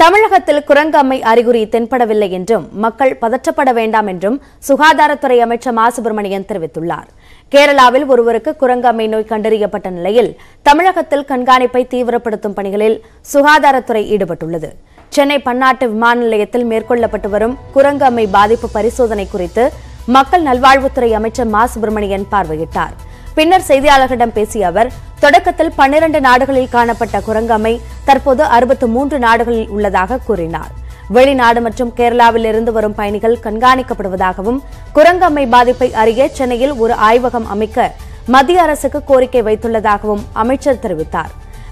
தமிழகத்தில் குரங்கம்மை அறிகுறி தென்படவில்லை என்றும் மக்கள் பதற்றப்பட வேண்டாம் என்றும் சுகாதாரத்துறை அமைச்சர் மா. சுப்பிரமணியன் தெரிவித்துள்ளார். கேரளாவில் ஒருவருக்கு குரங்கம்மை நோய் கண்டறியப்பட்ட நிலையில் தமிழகத்தில் கண்காணிப்பை தீவிரப்படுத்தும் பணிகளில் சுகாதாரத்துறை ஈடுபட்டுள்ளது. சென்னை பன்னாட்டு விமான நிலையத்தில் மேற்கொள்ளப்பட்டு வரும் குரங்கம்மை பாதிப்பு பரிசோதனை குறித்து மக்கள் நல்வாழ்வுத்துறை அமைச்சர் மா. சுப்பிரமணியன் பார்வையிட்டார். பின்னர் செய்தியாளர்களிடம் பேசிய அவர் தொடக்கத்தில் பன்னிரண்டு நாடுகளில் காணப்பட்ட குரங்கம்மை தற்போது அறுபத்து மூன்று நாடுகளில் உள்ளதாக கூறினார். வெளிநாடு மற்றும் கேரளாவில் இருந்து வரும் பயணிகள் கண்காணிக்கப்படுவதாகவும் குரங்கம்மை பாதிப்பை அறிய சென்னையில் ஒரு ஆய்வகம் அமைக்க மத்திய அரசுக்கு கோரிக்கை வைத்துள்ளதாகவும் அமைச்சர் தெரிவித்தார்.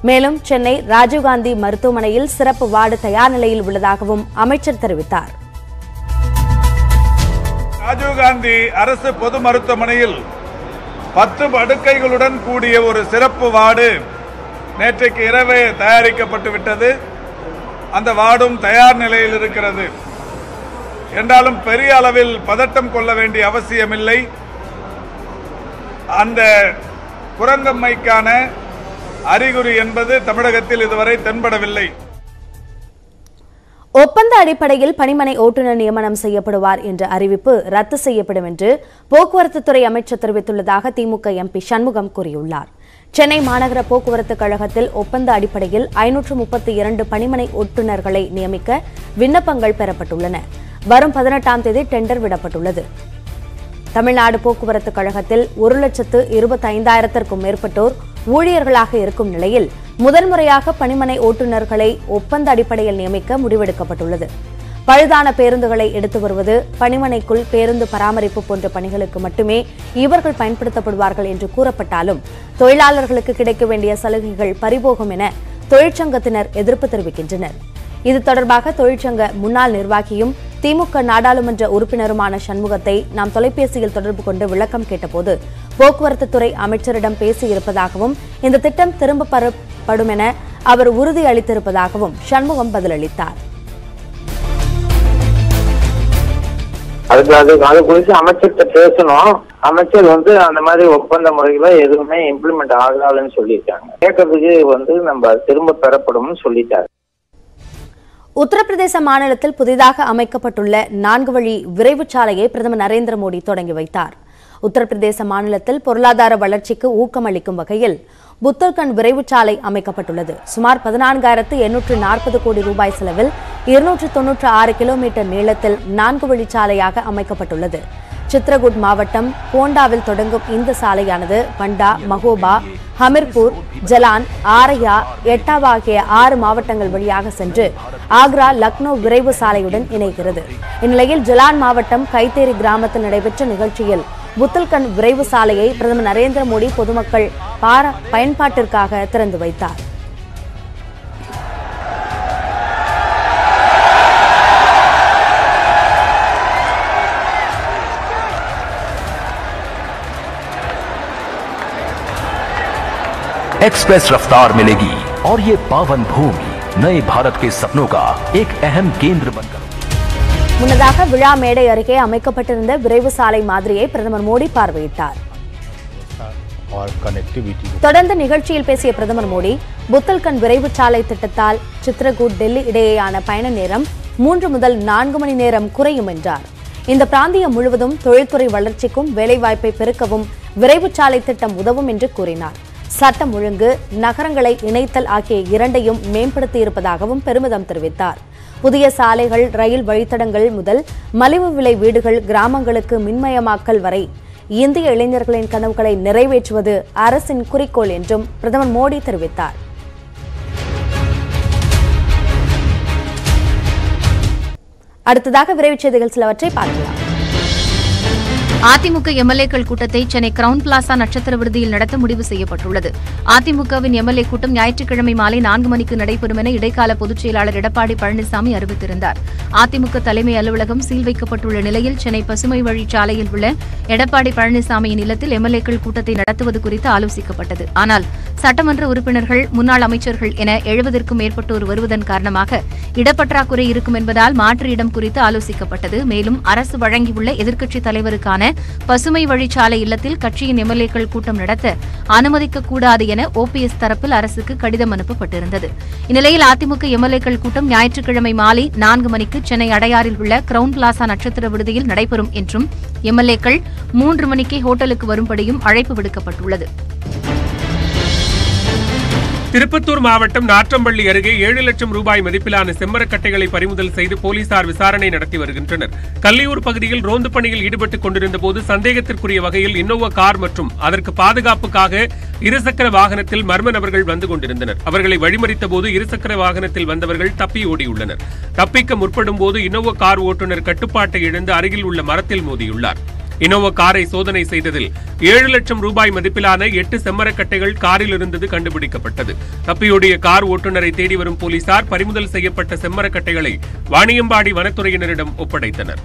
மேலும் சென்னை ராஜீவ்காந்தி மருத்துவமனையில் சிறப்பு வார்டு தயார் நிலையில் உள்ளதாகவும் அமைச்சர் தெரிவித்தார். ராஜீவ்காந்தி அரசு பொது மருத்துவமனையில் பத்து படுக்கைகளுடன் கூடிய ஒரு சிறப்பு வார்டு நேற்றைக்கு இரவே தயாரிக்கப்பட்டு விட்டது. அந்த வார்டும் தயார் நிலையில் இருக்கிறது. என்றாலும் பெரிய அளவில் பதட்டம் கொள்ள வேண்டிய அவசியமில்லை. அந்த குரங்கம்மைக்கான அறிகுறி என்பது தமிழகத்தில் இதுவரை தென்படவில்லை. ஒப்பந்த அடிப்படையில் பணிமனை ஓட்டுநர் நியமனம் செய்யப்படுவார் என்ற அறிவிப்பு ரத்து செய்யப்படும் என்று போக்குவரத்துத்துறை அமைச்சர் தெரிவித்துள்ளதாக திமுக எம்பி சண்முகம் கூறியுள்ளார். சென்னை மாநகர போக்குவரத்து கழகத்தில் ஒப்பந்த அடிப்படையில் ஐநூற்று முப்பத்தி இரண்டு பணிமனை ஓட்டுநர்களை நியமிக்க விண்ணப்பங்கள் பெறப்பட்டுள்ளன. வரும் பதினெட்டாம் தேதி டெண்டர் விடப்பட்டுள்ளது. தமிழ்நாடு போக்குவரத்து கழகத்தில் ஒரு லட்சத்து இருபத்தைந்தாயிரத்திற்கும் மேற்பட்டோர் ஊழியர்களாக இருக்கும் நிலையில் முதன்முறையாக பணிமனை ஓட்டுநர்களை ஒப்பந்த அடிப்படையில் நியமிக்க முடிவெடுக்கப்பட்டுள்ளது. பழுதான பேருந்துகளை எடுத்து வருவது பணிமனைக்குள் பேருந்து பராமரிப்பு போன்ற பணிகளுக்கு மட்டுமே இவர்கள் பயன்படுத்தப்படுவார்கள் என்று கூறப்பட்டாலும் தொழிலாளர்களுக்கு கிடைக்க வேண்டிய சலுகைகள் பறிபோகும் என தொழிற்சங்கத்தினர் எதிர்ப்பு தெரிவிக்கின்றனர். இது தொடர்பாக தொழிற்சங்க முன்னாள் நிர்வாகியும் திமுக நாடாளுமன்ற உறுப்பினருமான சண்முகத்தை நாம் தொலைபேசியில் தொடர்பு கொண்டு விளக்கம் கேட்டபோது போக்குவரத்து துறை அமைச்சரிடம் பேசியிருப்பதாகவும் இந்த திட்டம் திரும்ப பெறப்படும் என அவர் உறுதி அளித்திருப்பதாகவும் சண்முகம் பதிலளித்தார். அதுக்கு அது அது குறித்து அமைச்சர்கிட்ட பேசணும். அமைச்சர் வந்து அந்த மாதிரி ஒப்பந்த முறைகளை எதுவுமே இம்ப்ளிமெண்ட் ஆகலாம்னு சொல்லியிருக்காங்க. கேட்கறதுக்கு வந்து நம்ம திரும்ப பெறப்படும்னு சொல்லிட்டாரு. உத்தரப்பிரதேச மாநிலத்தில் புதிதாக அமைக்கப்பட்டுள்ள நான்கு வழி விரைவுச் சாலையை பிரதமர் நரேந்திர மோடி தொடங்கி வைத்தார். உத்தரப்பிரதேச மாநிலத்தில் பொருளாதார வளர்ச்சிக்கு ஊக்கமளிக்கும் வகையில் புத்தர்கண்ட் விரைவு சாலை அமைக்கப்பட்டுள்ளது. சுமார் பதினான்காயிரத்து எண்ணூற்று நாற்பது கோடி ரூபாய் செலவில் இருநூற்று தொன்னூற்று ஆறு கிலோமீட்டர் நீளத்தில் நான்கு வழிச்சாலையாக அமைக்கப்பட்டுள்ளது. சித்ரகுட் மாவட்டம் கோண்டாவில் தொடங்கும் இந்த சாலையானது பண்டா மகோபா ஹமிர்பூர் ஜலான் ஆரையா எட்டாவா ஆகிய ஆறு மாவட்டங்கள் வழியாக சென்று ஆக்ரா லக்னோ விரைவு சாலையுடன் இணைகிறது. இந்நிலையில் ஜலான் மாவட்டம் கைத்தேரி கிராமத்தில் நடைபெற்ற நிகழ்ச்சியில் புத்தல்கண்ட் விரைவு சாலையை பிரதமர் நரேந்திர மோடி பொதுமக்கள் பார பயன்பாட்டிற்காக திறந்து வைத்தார். एक्सप्रेस रफ्तार मिलेगी और ये पावन भूमि नए भारत के सपनों का एक अहम केंद्र बनकर முன்னதாக விழா மேடை அருகே அமைக்கப்பட்டிருந்த விரைவு சாலை மாதிரியை பிரதமர் மோடி பார்வையிட்டார் और कनेक्टिविटी தொடர்ந்து நிகழ்ச்சியில் பேசிய பிரதமர் மோடி புத்தல்கண்ட் விரைவு சாலை திட்டத்தால் சித்ரகூட் டெல்லி இடையேயான பயண நேரம் மூன்று முதல் நான்கு மணி நேரம் குறையும் என்றார் இந்த பிராந்தியம் முழுவதும் தொழில்துறை வளர்ச்சிக்கும் வேலைவாய்ப்பை பெருக்கவும் விரைவு சாலை திட்டம் உதவும் என்று கூறினார் சட்டம் ஒழுங்கு நகரங்களை இணைத்தல் ஆகிய இரண்டையும் மேம்படுத்தியிருப்பதாகவும் பெருமிதம் தெரிவித்தார். புதிய சாலைகள் ரயில் வழித்தடங்கள் முதல் மலிவு விலை வீடுகள் கிராமங்களுக்கு மின்மயமாக்கல் வரை இந்திய இளைஞர்களின் கனவுகளை நிறைவேற்றுவது அரசின் குறிக்கோள் என்றும் பிரதமர் மோடி தெரிவித்தார். அடுத்ததாக விரைவுச் செய்திகள் சிலவற்றை பார்க்கலாம். அதிமுக எம்எல்ஏக்கள் கூட்டத்தை சென்னை கிரவுன் பிளாசா நட்சத்திர விடுதியில் நடத்த முடிவு செய்யப்பட்டுள்ளது. அதிமுகவின் எம்எல்ஏ கூட்டம் ஞாயிற்றுக்கிழமை மாலை நான்கு மணிக்கு நடைபெறும் என இடைக்கால பொதுச் செயலாளர் எடப்பாடி பழனிசாமி அறிவித்திருந்தார். அதிமுக தலைமை அலுவலகம் சீல் வைக்கப்பட்டுள்ள நிலையில் சென்னை பசுமை வழிச்சாலையில் உள்ள எடப்பாடி பழனிசாமியின் இல்லத்தில் எம்எல்ஏக்கள் கூட்டத்தை நடத்துவது குறித்து ஆலோசிக்கப்பட்டது. ஆனால் சட்டமன்ற உறுப்பினர்கள் முன்னாள் அமைச்சர்கள் என எழுபதற்கும் மேற்பட்டோர் வருவதன் காரணமாக இடப்பற்றாக்குறை இருக்கும் என்பதால் மாற்று இடம் குறித்து ஆலோசிக்கப்பட்டது. மேலும் அரசு வழங்கியுள்ள எதிர்க்கட்சித் தலைவருக்கான பசுமை வழிச்சாலை இல்லத்தில் கட்சியின் எம்எல்ஏக்கள் கூட்டம் நடத்த அனுமதிக்கக்கூடாது என ஓபிஎஸ் தரப்பில் அரசுக்கு கடிதம் அனுப்பப்பட்டிருந்தது. இந்நிலையில் அதிமுக எம்எல்ஏக்கள் கூட்டம் ஞாயிற்றுக்கிழமை மாலை நான்கு மணிக்கு சென்னை அடையாறில் உள்ள கிரவுன் பிளாசா நட்சத்திர விடுதியில் நடைபெறும் என்றும் எம்எல்ஏக்கள் மூன்று மணிக்கே ஹோட்டலுக்கு வரும்படியும் அழைப்பு விடுக்கப்பட்டுள்ளது. திருப்பத்தூர் மாவட்டம் நாற்றம்பள்ளி அருகே ஏழு லட்சம் ரூபாய் மதிப்பிலான செம்மரக்கட்டைகளை பறிமுதல் செய்து போலீசார் விசாரணை நடத்தி வருகின்றனர். கல்லியூர் பகுதியில் ரோந்து பணியில் ஈடுபட்டுக் கொண்டிருந்த போது சந்தேகத்திற்குரிய வகையில் இன்னோவா கார் மற்றும் அதற்கு பாதுகாப்புக்காக இருசக்கர வாகனத்தில் மர்ம நபர்கள் வந்து கொண்டிருந்தனர். அவர்களை வழிமறித்த போது இருசக்கர வாகனத்தில் வந்தவர்கள் தப்பி ஓடியுள்ளனர். தப்பிக்க முற்படும் போது இன்னோவா கார் ஓட்டுநர் கட்டுப்பாட்டை இழந்து அருகில் உள்ள மரத்தில் மோதியுள்ளார். இனோவா காரை சோதனை செய்ததில் ஏழு லட்சம் ரூபாய் மதிப்பிலான எட்டு செம்மரக்கட்டைகள் காரில் இருந்தது கண்டுபிடிக்கப்பட்டது. தப்பியோடிய கார் ஓட்டுநரை தேடி வரும் போலீசார் பறிமுதல் செய்யப்பட்ட செம்மரக்கட்டைகளை வாணியம்பாடி வனத்துறையினரிடம் ஒப்படைத்தனர்.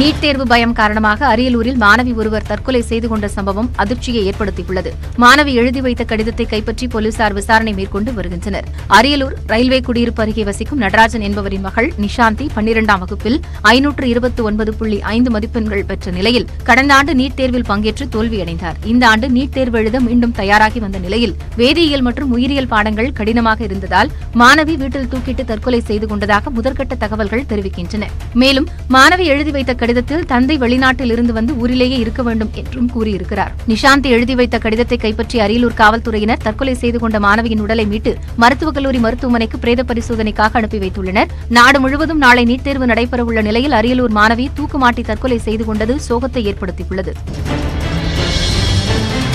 நீட் தேர்வு பயம் காரணமாக அரியலூரில் மாணவி ஒருவர் தற்கொலை செய்து கொண்ட சம்பவம் அதிர்ச்சியை ஏற்படுத்தியுள்ளது. மாணவி எழுதி வைத்த கடிதத்தை கைப்பற்றி போலீசார் விசாரணை மேற்கொண்டு வருகின்றனர். அரியலூர் ரயில்வே குடியிருப்பு அருகே வசிக்கும் நடராஜன் என்பவரின் மகள் நிஷாந்தி பன்னிரண்டாம் வகுப்பில் ஐநூற்று இருபத்தி ஒன்பது புள்ளி ஐந்து மதிப்பெண்கள் பெற்ற நிலையில் கடந்த ஆண்டு நீட் தேர்வில் பங்கேற்று தோல்வியடைந்தார். இந்த ஆண்டு நீட் தேர்வு எழுத மீண்டும் தயாராகி வந்த நிலையில் வேதியியல் மற்றும் உயிரியல் பாடங்கள் கடினமாக இருந்ததால் மாணவி வீட்டில் தூக்கிட்டு தற்கொலை செய்து கொண்டதாக முதற்கட்ட தகவல்கள் தெரிவிக்கின்றன. மேலும் மாணவி எழுதி வைத்த கடிதத்தில் தந்தை வெளிநாட்டில் இருந்து வந்து ஊரிலேயே இருக்க வேண்டும் என்றும் கூறியிருக்கிறார். நிஷாந்த் எழுதி வைத்த கடிதத்தை கைப்பற்றி அரியலூர் காவல்துறையினர் தற்கொலை செய்து கொண்ட மாணவியின் உடலை மீட்டு மருத்துவக் கல்லூரி மருத்துவமனைக்கு பிரேத பரிசோதனைக்காக அனுப்பி வைத்துள்ளனர். நாடு முழுவதும் நாளை நீட் தேர்வு நடைபெறவுள்ள நிலையில் அரியலூர் மாணவி தூக்குமாட்டி தற்கொலை செய்து கொண்டது சோகத்தை ஏற்படுத்தியுள்ளது.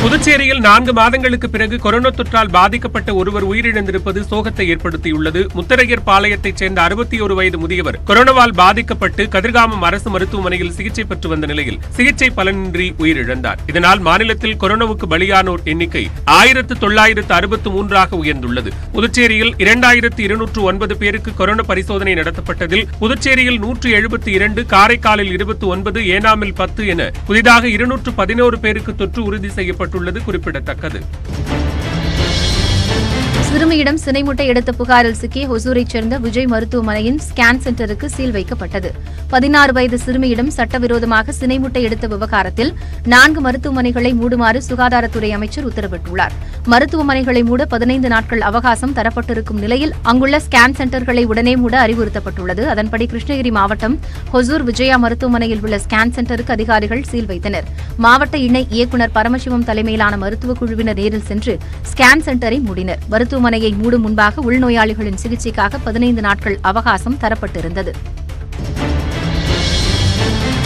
புதுச்சேரியில் நான்கு மாதங்களுக்கு பிறகு கொரோனா தொற்றால் பாதிக்கப்பட்ட ஒருவர் உயிரிழந்திருப்பது சோகத்தை ஏற்படுத்தியுள்ளது. முத்தரையர் பாளையத்தைச் சேர்ந்த அறுபத்தி ஒரு வயது முதியவர் கொரோனாவால் பாதிக்கப்பட்டு கதிர்காமம் அரசு மருத்துவமனையில் சிகிச்சை பெற்று வந்த நிலையில் சிகிச்சை பலனின்றி உயிரிழந்தார். இதனால் மாநிலத்தில் கொரோனாவுக்கு பலியானோர் எண்ணிக்கை ஆயிரத்து தொள்ளாயிரத்து அறுபத்து மூன்றாக உயர்ந்துள்ளது. புதுச்சேரியில் இரண்டாயிரத்து இருநூற்று ஒன்பது பேருக்கு கொரோனா பரிசோதனை நடத்தப்பட்டதில் புதுச்சேரியில் நூற்று எழுபத்தி இரண்டு காரைக்காலில் இருபத்தி ஒன்பது ஏனாமில் பத்து என புதிதாக இருநூற்று பதினோரு பேருக்கு தொற்று உறுதி செய்யப்பட்டுள்ளது குறிப்பிடத்தக்கது. சிறுமியிடம் சினைமுட்டை எடுத்த புகாரில் சிக்கிய ஹொசூரைச் சேர்ந்த விஜய் மருத்துவமனையின் ஸ்கேன் சென்டருக்கு சீல் வைக்கப்பட்டது. பதினாறு வயது சிறுமியிடம் சட்டவிரோதமாக சினை முட்டை எடுத்த விவகாரத்தில் நான்கு மருத்துவமனைகளை மூடுமாறு சுகாதாரத்துறை அமைச்சர் உத்தரவிட்டுள்ளார். மருத்துவமனைகளை மூட பதினைந்து நாட்கள் அவகாசம் தரப்பட்டிருக்கும் நிலையில் அங்குள்ள ஸ்கேன் சென்டர்களை உடனே மூட அறிவுறுத்தப்பட்டுள்ளது. அதன்படி கிருஷ்ணகிரி மாவட்டம் ஹொசூர் விஜயா மருத்துவமனையில் உள்ள ஸ்கேன் சென்டருக்கு அதிகாரிகள் சீல் வைத்தனர். மாவட்ட இணை இயக்குநர் பரமசிவம் தலைமையிலான மருத்துவக் குழுவினர் நேரில் சென்று ஸ்கேன் சென்டரை மூடினர். மருத்துவமனையை மூடும் முன்பாக உள்நோயாளிகளின் சிகிச்சைக்காக பதினைந்து நாட்கள் அவகாசம் தரப்பட்டிருந்தது.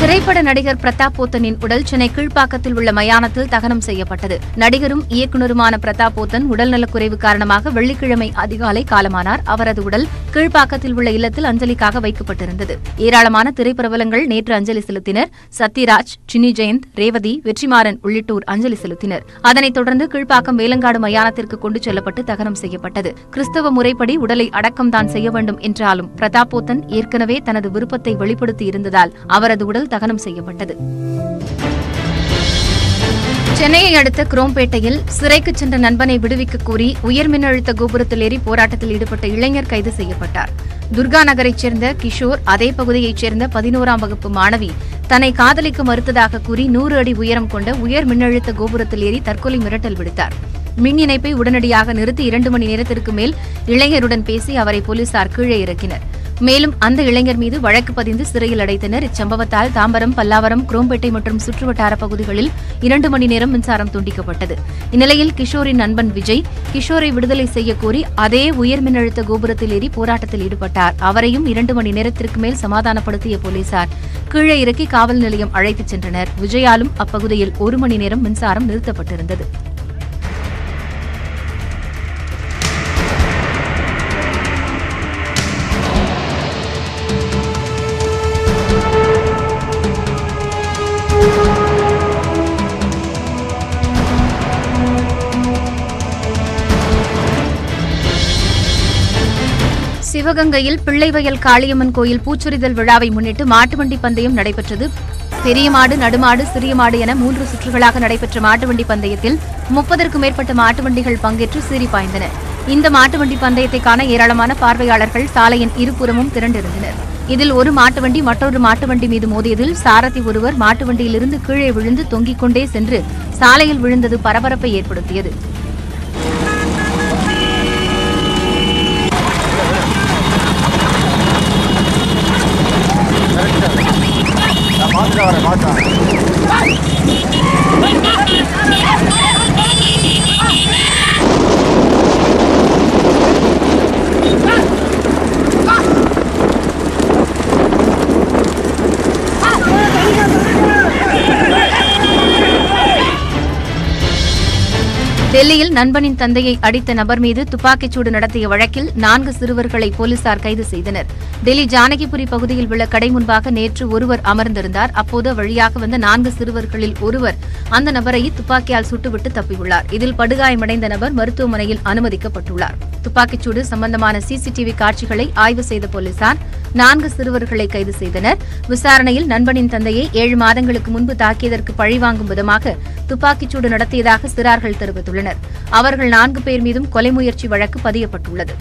திரைப்பட நடிகர் பிரதாப் போத்தனின் உடல் சென்னை கீழ்ப்பாக்கத்தில் உள்ள மயானத்தில் தகனம் செய்யப்பட்டது. நடிகரும் இயக்குநருமான பிரதாப் போத்தன் உடல்நலக்குறைவு காரணமாக வெள்ளிக்கிழமை அதிகாலை காலமானார். அவரது உடல் கீழ்ப்பாக்கத்தில் உள்ள இல்லத்தில் அஞ்சலிக்காக வைக்கப்பட்டிருந்தது. ஏராளமான திரைப்பிரபலங்கள் நேற்று அஞ்சலி செலுத்தினர். சத்யராஜ் சின்னி ஜெயந்த் ரேவதி வெற்றிமாறன் உள்ளிட்டோர் அஞ்சலி செலுத்தினர். அதனைத் தொடர்ந்து கீழ்ப்பாக்கம் வேலங்காடு மயானத்திற்கு கொண்டு செல்லப்பட்டு தகனம் செய்யப்பட்டது. கிறிஸ்தவ முறைப்படி உடலை அடக்கம் தான் செய்ய வேண்டும் என்றாலும் பிரதாப் போத்தன் ஏற்கனவே தனது விருப்பத்தை வெளிப்படுத்தியிருந்ததால் அவரது உடல் தகனம் செய்யப்பட்டது. சென்னையை அடுத்த குரோம்பேட்டையில் சிறைக்கு சென்ற நண்பனை விடுவிக்க கோரி உயர் மின்னழுத்த கோபுரத்தில் ஏறி போராட்டத்தில் ஈடுபட்ட இளைஞர் கைது செய்யப்பட்டார். துர்கா நகரைச் சேர்ந்த கிஷோர் அதே பகுதியைச் சேர்ந்த பதினோராம் வகுப்பு மாணவி தன்னை காதலிக்க மறுத்ததாக கூறி நூறு அடி உயரம் கொண்ட உயர் மின்னழுத்த கோபுரத்தில் ஏறி தற்கொலை மிரட்டல் விடுத்தார். மின் இணைப்பை உடனடியாக நிறுத்தி இரண்டு மணி நேரத்திற்கு மேல் இளைஞருடன் பேசி அவரை போலீசார் கீழே இறக்கினர். மேலும் அந்த இளைஞர் மீது வழக்கு பதிந்து சிறையில் அடைத்தனர். இச்சம்பவத்தால் தாம்பரம் பல்லாவரம் குரோம்பேட்டை மற்றும் சுற்றுவட்டார பகுதிகளில் இரண்டு மணி நேரம் மின்சாரம் துண்டிக்கப்பட்டது. இந்நிலையில் கிஷோரின் நண்பன் விஜய் கிஷோரை விடுதலை செய்ய கோரி அதே உயர் மின்னழுத்த கோபுரத்தில் ஏறி போராட்டத்தில் ஈடுபட்டார். அவரையும் இரண்டு மணி நேரத்திற்கு மேல் சமாதானப்படுத்திய போலீசார் கீழே இறக்கி காவல் நிலையம் அழைத்துச் சென்றனர். விஜயாலும் அப்பகுதியில் ஒரு மணி நேரம் மின்சாரம் நிறுத்தப்பட்டிருந்தது. சிவகங்கையில் பிள்ளைவயல் காளியம்மன் கோயில் பூச்சொரிதல் விழாவை முன்னிட்டு மாட்டுவண்டி பந்தயம் நடைபெற்றது. பெரிய மாடு நடுமாடு சிறிய மாடு என மூன்று சுற்றுகளாக நடைபெற்ற மாட்டுவண்டி பந்தயத்தில் முப்பதற்கும் மேற்பட்ட மாட்டு வண்டிகள் பங்கேற்று சீறி பாய்ந்தன. இந்த மாட்டுவண்டி பந்தயத்தை காண ஏராளமான பார்வையாளர்கள் சாலையின் இருபுறமும் திரண்டிருந்தனர். இதில் ஒரு மாட்டுவண்டி மற்றொரு மாட்டுவண்டி மீது மோதியதில் சாரதி ஒருவர் மாட்டுவண்டியிலிருந்து கீழே விழுந்து தொங்கிக் கொண்டே சென்று சாலையில் விழுந்தது பரபரப்பை ஏற்படுத்தியது. டெல்லியில் நண்பனின் தந்தையை அடித்த நபர் மீது துப்பாக்கிச்சூடு நடத்திய வழக்கில் நான்கு சிறுவர்களை போலீசார் கைது செய்தனர். டெல்லி ஜானகிபுரி பகுதியில் உள்ள கடை முன்பாக நேற்று ஒருவர் அமர்ந்திருந்தார். அப்போது வழியாக வந்த நான்கு சிறுவர்களில் ஒருவர் அந்த நபரை துப்பாக்கியால் சுட்டுவிட்டு தப்பியுள்ளார். இதில் படுகாயமடைந்த நபர் மருத்துவமனையில் அனுமதிக்கப்பட்டுள்ளார். துப்பாக்கிச்சூடு சம்பந்தமான சிசிடிவி காட்சிகளை ஆய்வு செய்த போலீசார் நான்கு சிறுவர்களை கைது செய்தனர். விசாரணையில் நண்பனின் தந்தையை ஏழு மாதங்களுக்கு முன்பு தாக்கியதற்கு பழிவாங்கும் விதமாக துப்பாக்கிச்சூடு நடத்தியதாக சிறார்கள் தெரிவித்துள்ளனர். அவர்கள் நான்கு பேர் மீதும் கொலை முயற்சி வழக்கு பதியப்பட்டுள்ளது.